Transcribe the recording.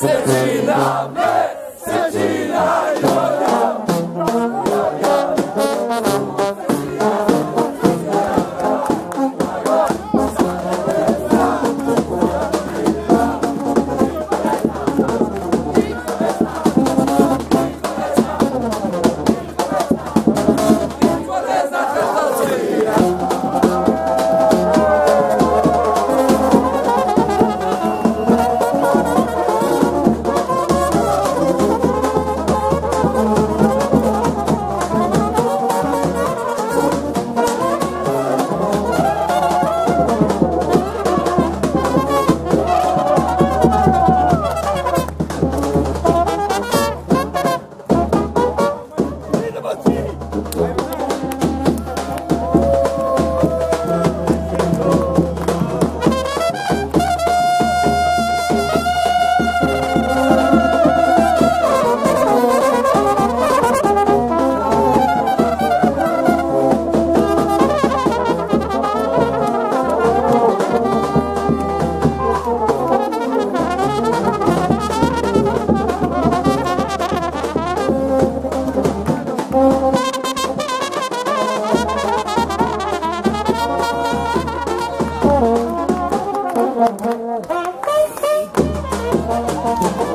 Seçin Ahmet, seçin Ahmet. Thank you.